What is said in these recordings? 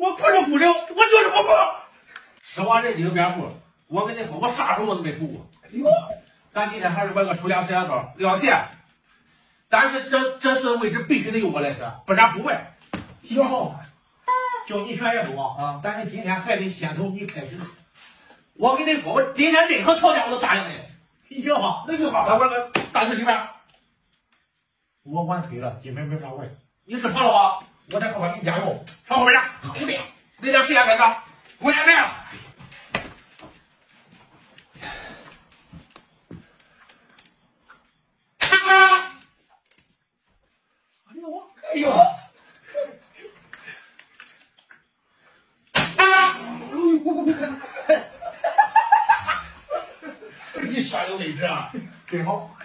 我不是不领，我就是不服。实话人你都别付，我跟你说，我啥时候我都没服过。哟，咱今天还是玩个数量摄像头撂线，但是这这次位置必须得由我来选，不然不卖。哟，叫你选也中啊，但是今天还得先从你开始。我跟你说，我今天任何条件我都答应你。哟，那就好，来玩个大游戏呗。我晚退了，基本没法玩。你是跑了吧？我在后边给你加油，上后边去。好的，那点时间干啥？我也来了。哎呦，哎呦！你耍有位置啊，真好。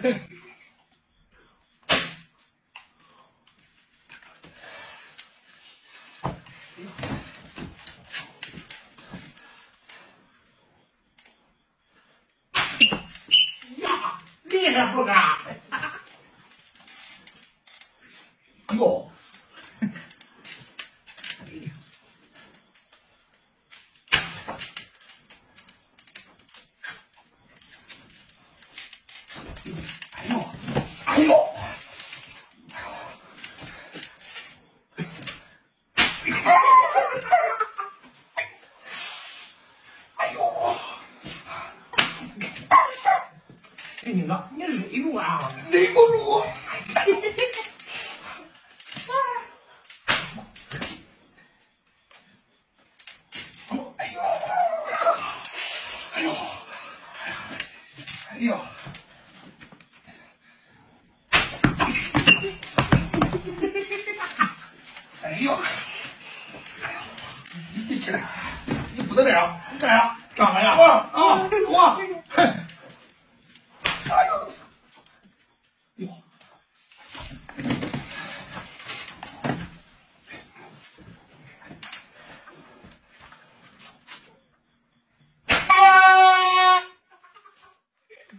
呀，厉害不敢？哟，哎呦，哎呦，哎呦，哎你呢？你勒住啊！勒不住。哎呦，哎呦，哎呦。哎呦，哎呦，你起来，你不能这样，你干啥？干啥呀？我啊，我，哼，哎呦，哟，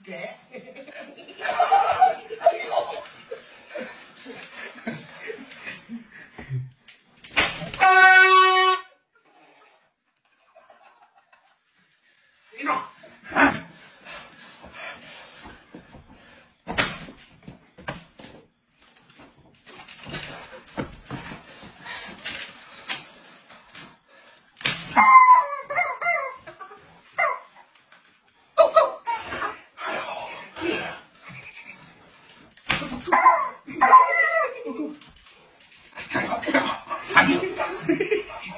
给，哎呦。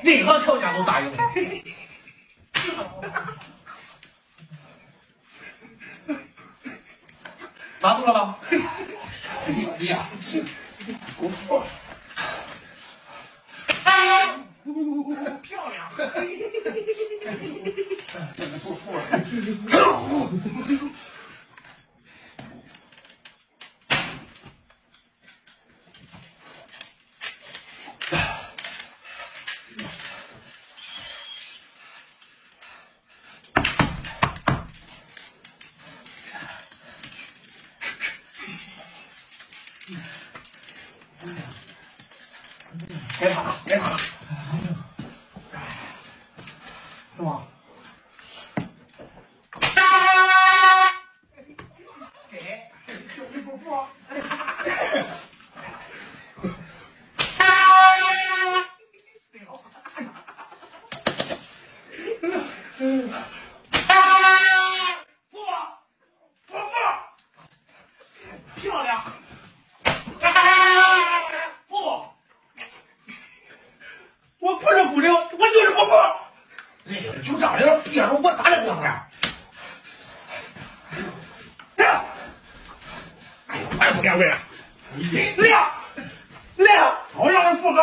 任何条件都答应你。拿住了吧？哎呀，不错！漂亮！真的不服了。别打了，别打了，是吧？给，你不服？服不服？漂亮！服不？我不是不领，我就是不服。哎呀，就这样憋着我咋领啊？哎呀，不敢玩来啊。来啊好样的富哥